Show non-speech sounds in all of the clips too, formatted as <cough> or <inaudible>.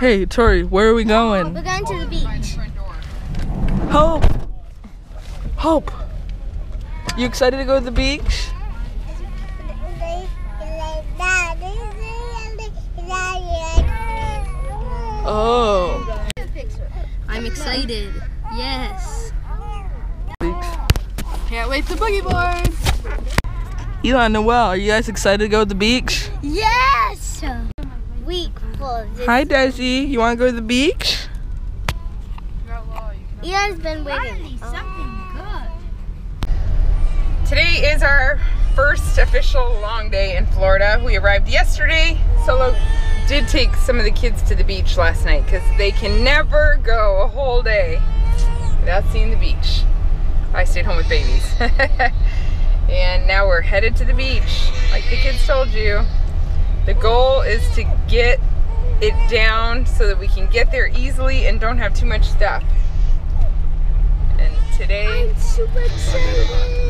Hey, Tori, where are we going? We're going to the beach. Hope! Hope! You excited to go to the beach? Oh. I'm excited. Yes. Can't wait to boogie boards. Elon, Noelle, are you guys excited to go to the beach? Yes! Week full. Hi, Desi. You want to go to the beach? Elon's been waiting. Oh. Today is our first official long day in Florida. We arrived yesterday. Solo did take some of the kids to the beach last night because they can never go a whole day without seeing the beach. I stayed home with babies. <laughs> and now we're headed to the beach. Like the kids told you, the goal is to get it down so that we can get there easily and don't have too much stuff. And today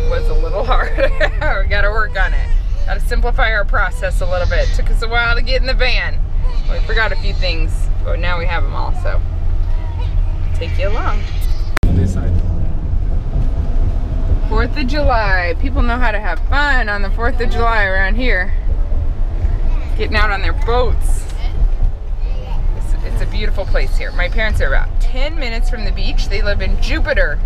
was a little <laughs> hard. we gotta work on it. Gotta simplify our process a little bit. Took us a while to get in the van. We forgot a few things, but now we have them all, so take you along. Fourth of July. People know how to have fun on the Fourth of July around here. Getting out on their boats. It's, it's a beautiful place here. My parents are about 10 minutes from the beach. They live in Jupiter.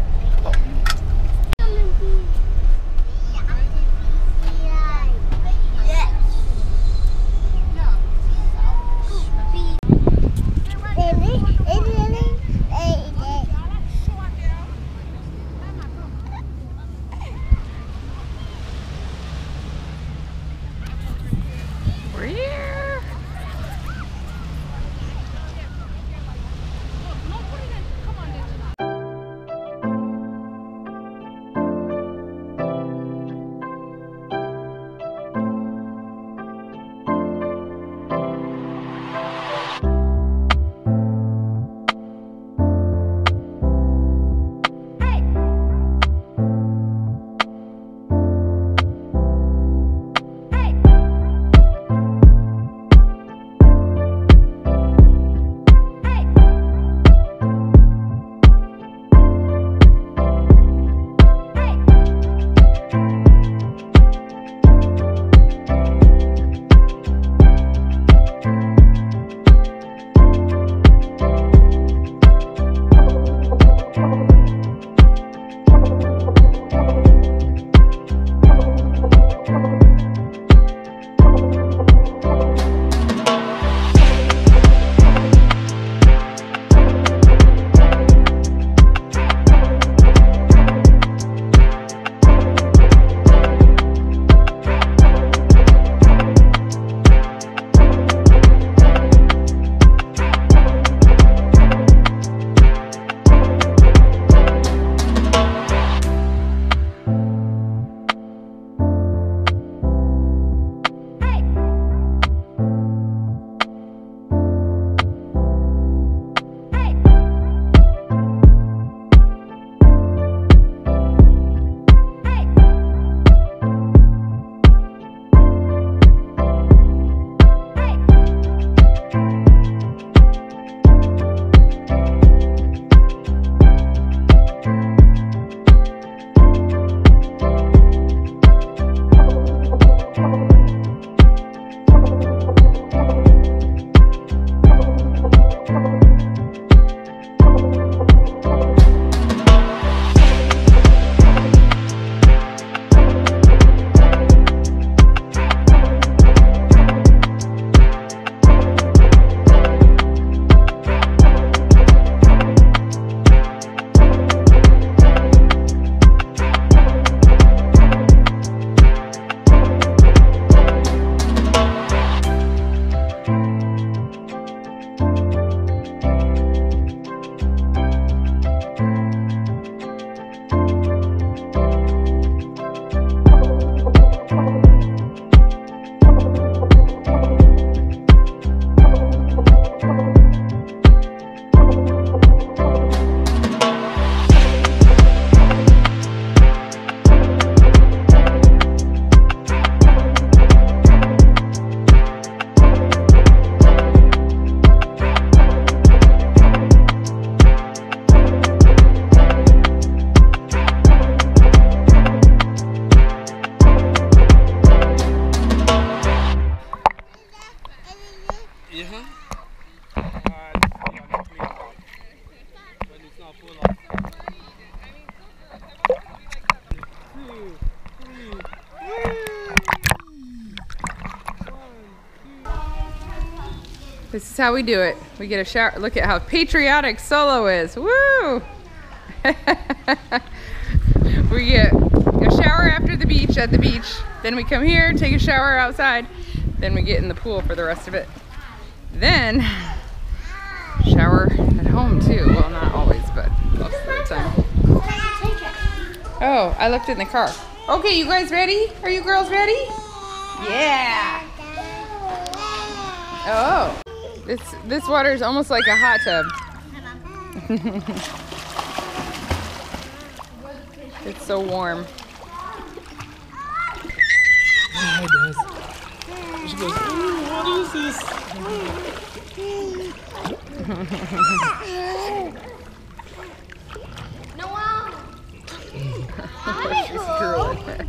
This is how we do it. We get a shower. Look at how patriotic Solo is. Woo! <laughs> we get a shower after the beach at the beach. Then we come here, take a shower outside. Then we get in the pool for the rest of it. Then shower at home too. Well, not always, but most of the time. Oh, I left in the car. Okay, you guys ready? Are you girls ready? Yeah. Oh, this this water is almost like a hot tub. <laughs> it's so warm. Yeah, it does. She goes, what is <laughs> this?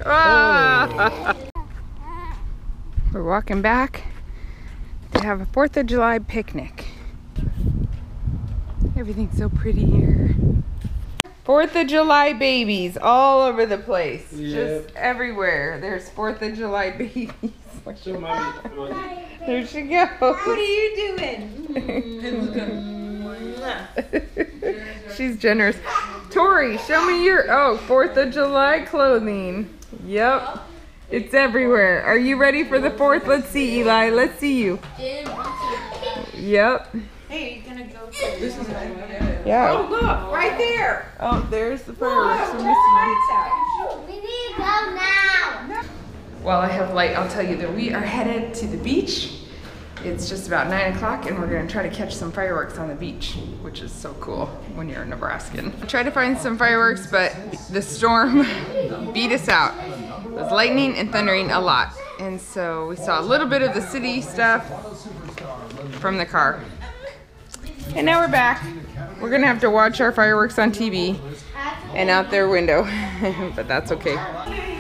Ah! <laughs> We're walking back to have a 4th of July picnic. Everything's so pretty here. 4th of July babies all over the place. Yep. Just everywhere. There's 4th of July <laughs> babies. Show mommy. There she goes. What are you doing? She's generous. Tori, show me your oh, 4th of July clothing. Yep. It's everywhere. Are you ready for the 4th? Let's see, Eli. Let's see you. Yep. Hey, you gonna go? This is Yeah. Oh, look, right there. Oh, there's the Look, fireworks check from the this lights out. We need to go now. While I have light, I'll tell you that we are headed to the beach. It's just about nine o'clock and we're gonna try to catch some fireworks on the beach, which is so cool when you're a Nebraskan. I tried to find some fireworks, but the storm <laughs> beat us out. It was lightning and thundering a lot. And so we saw a little bit of the city stuff from the car. And now we're back. We're gonna have to watch our fireworks on TV and out their window, <laughs> but that's okay.